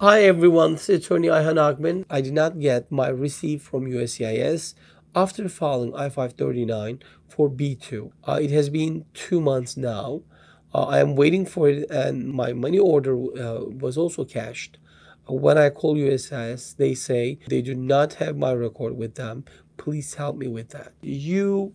Hi everyone, this is Attorney Ayhan Ogmen. I did not get my receipt from USCIS after filing I-539 for B2. Uh, it has been two months now. Uh, I am waiting for it and my money order uh, was also cashed. Uh, when I call USCIS, they say they do not have my record with them. Please help me with that. You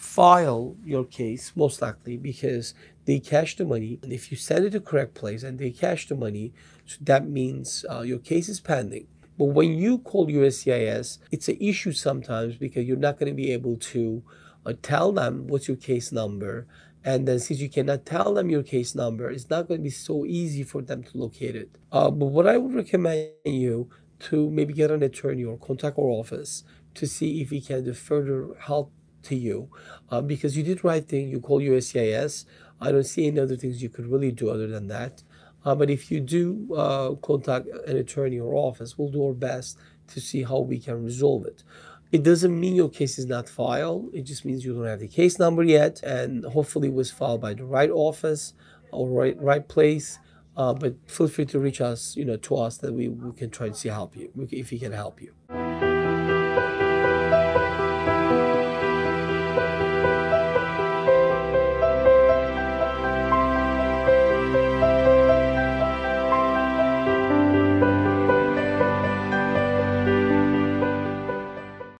file your case most likely because they cash the money. And if you send it to correct place and they cash the money so that means uh, your case is pending. But when you call USCIS it's an issue sometimes because you're not going to be able to uh, tell them what's your case number. And then since you cannot tell them your case number it's not going to be so easy for them to locate it. Uh, but what i would recommend you to maybe get an attorney or contact our office to see if we can further help to you uh, because you did the right thing. You call USCIS. I don't see any other things you could really do other than that. Uh, but if you do uh, contact an attorney or office, we'll do our best to see how we can resolve it. It doesn't mean your case is not filed. It just means you don't have the case number yet, and hopefully it was filed by the right office or right right place. Uh, but feel free to reach us, you know, to us that we, we can try to see help you if we can help you.